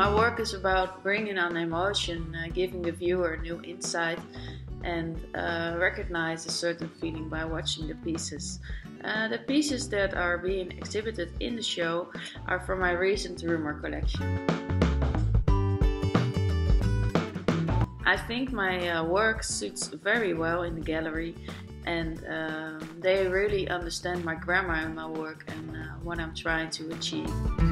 my work is about bringing on emotion, uh, giving the viewer a new insight, and uh, recognize a certain feeling by watching the pieces. Uh, the pieces that are being exhibited in the show are from my recent rumor collection. I think my uh, work suits very well in the gallery, and um, they really understand my grammar and my work and uh, what I'm trying to achieve.